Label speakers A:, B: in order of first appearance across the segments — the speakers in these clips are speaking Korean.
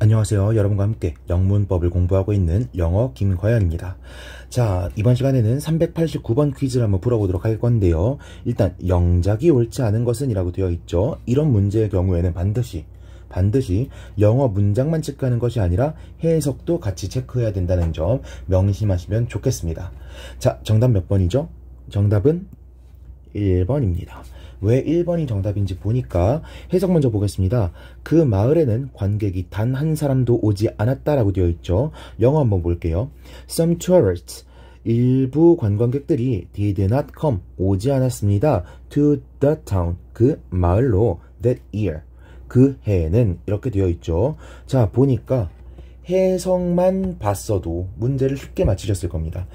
A: 안녕하세요. 여러분과 함께 영문법을 공부하고 있는 영어 김과연입니다. 자, 이번 시간에는 389번 퀴즈를 한번 풀어보도록 할 건데요. 일단 영작이 옳지 않은 것은 이라고 되어 있죠. 이런 문제의 경우에는 반드시 반드시 영어 문장만 체크하는 것이 아니라 해석도 같이 체크해야 된다는 점 명심하시면 좋겠습니다. 자, 정답 몇 번이죠? 정답은 1번입니다. 왜 1번이 정답인지 보니까 해석 먼저 보겠습니다. 그 마을에는 관객이 단 한 사람도 오지 않았다라고 되어 있죠. 영어 한번 볼게요. Some tourists 일부 관광객들이 did not come 오지 않았습니다. to the town 그 마을로 that year 그 해에는 이렇게 되어 있죠. 자 보니까 해석만 봤어도 문제를 쉽게 맞히셨을 겁니다.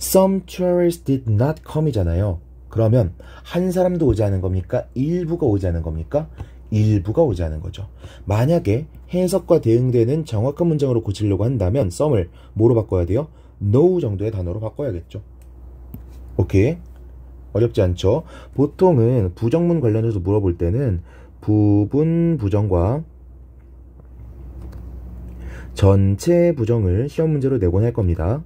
A: Some tourists did not come이잖아요. 그러면 한 사람도 오지 않은 겁니까? 일부가 오지 않은 겁니까? 일부가 오지 않은 거죠. 만약에 해석과 대응되는 정확한 문장으로 고치려고 한다면 some을 뭐로 바꿔야 돼요? no 정도의 단어로 바꿔야겠죠. 오케이? 어렵지 않죠? 보통은 부정문 관련해서 물어볼 때는 부분 부정과 전체 부정을 시험 문제로 내곤 할 겁니다.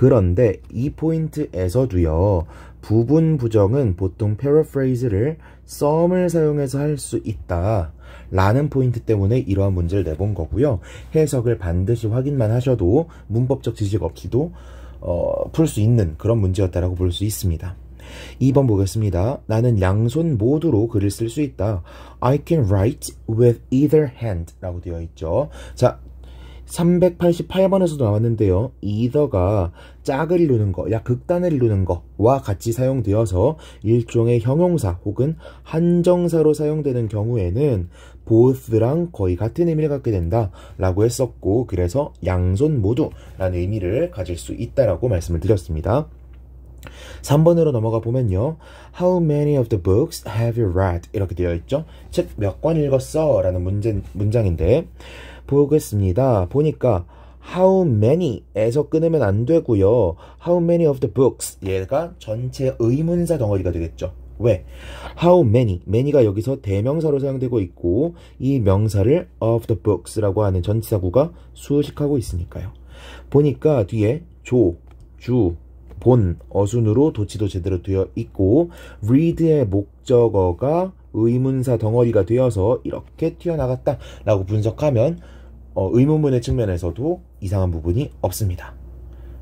A: 그런데 이 포인트에서도요. 부분 부정은 보통 paraphrase를 some을 사용해서 할 수 있다. 라는 포인트 때문에 이러한 문제를 내본 거고요. 해석을 반드시 확인만 하셔도 문법적 지식 없이도 어, 풀 수 있는 그런 문제였다라고 볼 수 있습니다. 2번 보겠습니다. 나는 양손 모두로 글을 쓸 수 있다. I can write with either hand 라고 되어 있죠. 자, 388번에서도 나왔는데요. either가 짝을 이루는 거, 약 극단을 이루는 거와 같이 사용되어서 일종의 형용사 혹은 한정사로 사용되는 경우에는 both랑 거의 같은 의미를 갖게 된다 라고 했었고 그래서 양손 모두 라는 의미를 가질 수 있다라고 말씀을 드렸습니다. 3번으로 넘어가 보면요. How many of the books have you read? 이렇게 되어 있죠. 책 몇 권 읽었어? 라는 문제, 문장인데 보겠습니다. 보니까 how many에서 끊으면 안 되고요. how many of the books 얘가 전체 의문사 덩어리가 되겠죠. 왜? how many many가 여기서 대명사로 사용되고 있고 이 명사를 of the books라고 하는 전치사구가 수식하고 있으니까요. 보니까 뒤에 조, 주, 본, 어순으로 도치도 제대로 되어 있고 read의 목적어가 의문사 덩어리가 되어서 이렇게 튀어나갔다 라고 분석하면 어, 의문문의 측면에서도 이상한 부분이 없습니다.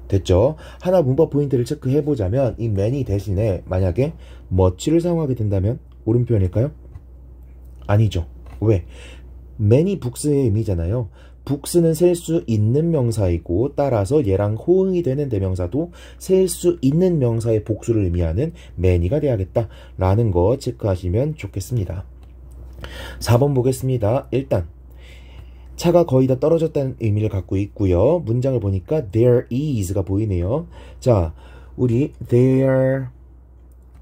A: 됐죠? 하나 문법 포인트를 체크해 보자면 이 many 대신에 만약에 much를 사용하게 된다면 표현일까요? 아니죠. 왜? many books의 의미잖아요. Books는 셀 수 있는 명사이고 따라서 얘랑 호응이 되는 대명사도 셀 수 있는 명사의 복수를 의미하는 many가 돼야겠다 라는 거 체크하시면 좋겠습니다. 4번 보겠습니다. 일단 차가 거의 다 떨어졌다는 의미를 갖고 있고요. 문장을 보니까 there is가 보이네요. 자, 우리 there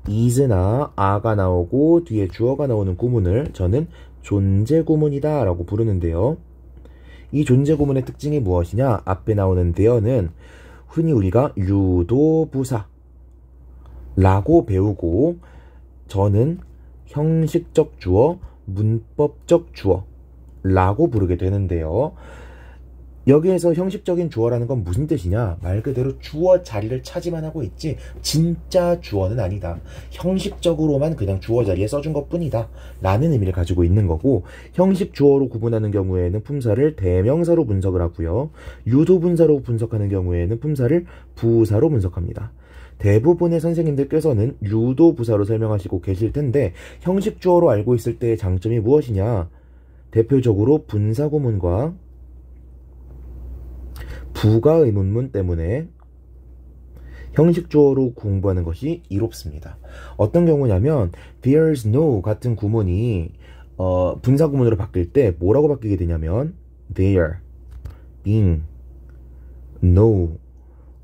A: is나 a가 나오고 뒤에 주어가 나오는 구문을 저는 존재 구문이다 라고 부르는데요. 이 존재 구문의 특징이 무엇이냐? 앞에 나오는 there는 흔히 우리가 유도부사 라고 배우고 저는 형식적 주어, 문법적 주어 라고 부르게 되는데요. 여기에서 형식적인 주어라는 건 무슨 뜻이냐? 말 그대로 주어 자리를 차지만 하고 있지 진짜 주어는 아니다. 형식적으로만 그냥 주어 자리에 써준 것 뿐이다. 라는 의미를 가지고 있는 거고 형식 주어로 구분하는 경우에는 품사를 대명사로 분석을 하고요. 유도 분사로 분석하는 경우에는 품사를 부사로 분석합니다. 대부분의 선생님들께서는 유도 부사로 설명하시고 계실 텐데 형식 주어로 알고 있을 때의 장점이 무엇이냐? 대표적으로 분사구문과 부가 의문문 때문에 형식 주어로 공부하는 것이 이롭습니다. 어떤 경우냐면 there's no 같은 구문이 어, 분사 구문으로 바뀔 때 뭐라고 바뀌게 되냐면 there, being, no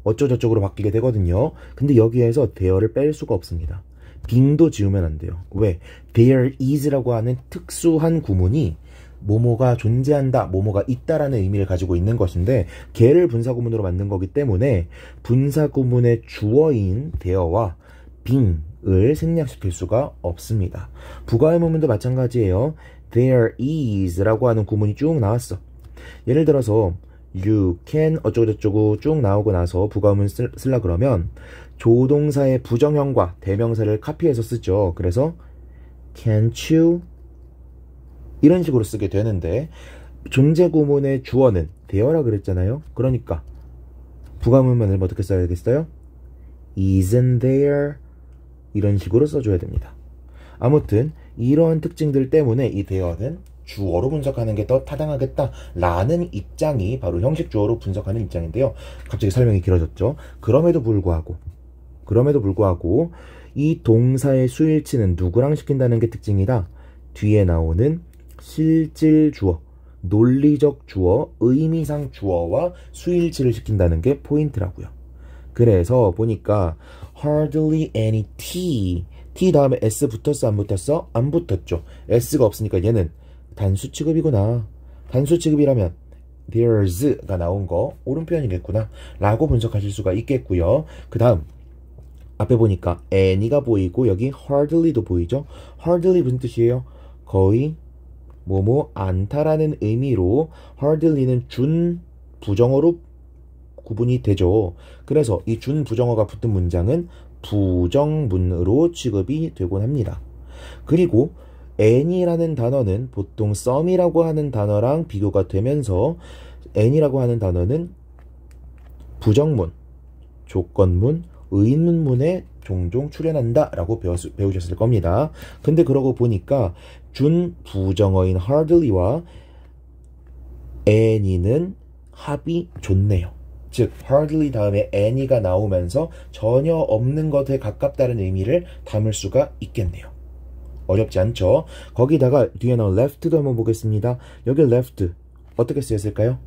A: 어쩌저쩌고로 바뀌게 되거든요. 근데 여기에서 there를 뺄 수가 없습니다. being도 지우면 안 돼요. 왜? there is라고 하는 특수한 구문이 모모가 존재한다, 모모가 있다라는 의미를 가지고 있는 것인데 개를 분사구문으로 만든 거기 때문에 분사구문의 주어인 대어와 빙을 생략시킬 수가 없습니다. 부가의 문문도 마찬가지예요. There is라고 하는 구문이 쭉 나왔어. 예를 들어서 you can 어쩌고저쩌고 쭉 나오고 나서 쓸, 쓸라 그러면 조동사의 부정형과 대명사를 카피해서 쓰죠. 그래서 can't you 이런 식으로 쓰게 되는데 존재 구문의 주어는 되어라 그랬잖아요. 그러니까 부가문만을 어떻게 써야겠어요? isn't there 이런 식으로 써줘야 됩니다. 아무튼 이러한 특징들 때문에 이 대어는 주어로 분석하는 게 더 타당하겠다라는 입장이 바로 형식 주어로 분석하는 입장인데요. 갑자기 설명이 길어졌죠. 그럼에도 불구하고 그럼에도 불구하고 이 동사의 수일치는 누구랑 시킨다는 게 특징이다. 뒤에 나오는 실질 주어, 논리적 주어, 의미상 주어와 수일치를 시킨다는 게 포인트라고요. 그래서 보니까 hardly any T T 다음에 S 붙었어 안 붙었어? 안 붙었죠. S가 없으니까 얘는 단수 취급이구나. 단수 취급이라면 there's가 나온 거 옳은 표현이겠구나 라고 분석하실 수가 있겠고요. 그 다음 앞에 보니까 any가 보이고 여기 hardly도 보이죠. hardly 무슨 뜻이에요? 거의 뭐뭐 않다라는 의미로 hardly는 준 부정어로 구분이 되죠. 그래서 이 준 부정어가 붙은 문장은 부정문으로 취급이 되곤 합니다. 그리고 any라는 단어는 보통 some이라고 하는 단어랑 비교가 되면서 any라고 하는 단어는 부정문, 조건문, 의문문에 종종 출현한다 라고 배우셨을 겁니다. 근데 그러고 보니까 준 부정어인 hardly와 any는 합이 좋네요. 즉 hardly 다음에 any가 나오면서 전혀 없는 것에 가깝다는 의미를 담을 수가 있겠네요. 어렵지 않죠? 거기다가 뒤에 나온 left도 한번 보겠습니다. 여기 left 어떻게 쓰였을까요?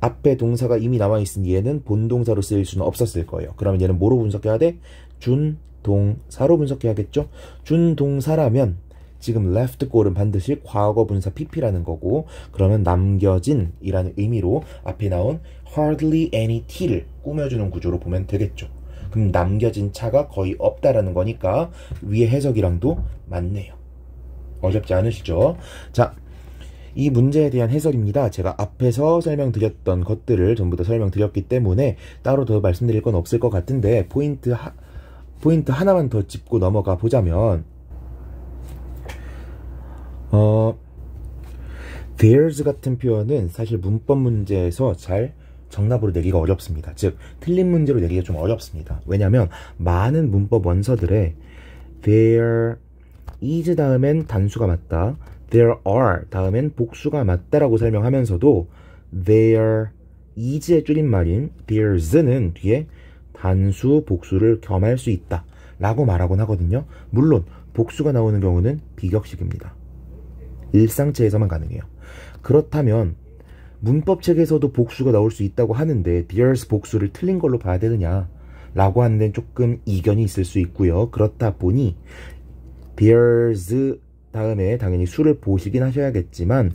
A: 앞에 동사가 이미 있으니 얘는 본동사로 쓰일 수는 없었을 거예요. 그러면 얘는 뭐로 분석해야 돼? 준동사로 분석해야겠죠? 준동사라면 지금 left 골은 반드시 과거 분사 pp라는 거고 그러면 남겨진이라는 의미로 앞에 나온 hardly any t를 꾸며주는 구조로 보면 되겠죠. 그럼 남겨진 차가 거의 없다라는 거니까 위에 해석이랑도 맞네요. 어렵지 않으시죠? 자, 이 문제에 대한 해설입니다. 제가 앞에서 설명드렸던 것들을 전부 다 설명드렸기 때문에 따로 더 말씀드릴 건 없을 것 같은데 포인트 하, 포인트 하나만 더 짚고 넘어가 보자면 어, there's 같은 표현은 사실 문법 문제에서 잘 정답으로 내기가 어렵습니다. 즉 틀린 문제로 내기가 좀 어렵습니다. 왜냐하면 많은 문법 원서들에 there is 다음엔 단수가 맞다. there are 다음엔 복수가 맞다라고 설명하면서도 there is의 줄임말인 there's는 뒤에 단수, 복수를 겸할 수 있다 라고 말하곤 하거든요. 물론 복수가 나오는 경우는 비격식입니다. 일상체에서만 가능해요. 그렇다면 문법 책에서도 복수가 나올 수 있다고 하는데 there's 복수를 틀린 걸로 봐야 되느냐 라고 하는 데는 조금 이견이 있을 수 있고요. 그렇다 보니 there's 다음에 당연히 수를 보시긴 하셔야겠지만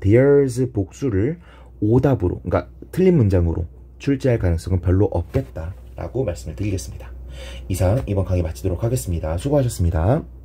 A: there's 복수를 오답으로 그러니까 틀린 문장으로 출제할 가능성은 별로 없겠다라고 말씀을 드리겠습니다. 이상 이번 강의 마치도록 하겠습니다. 수고하셨습니다.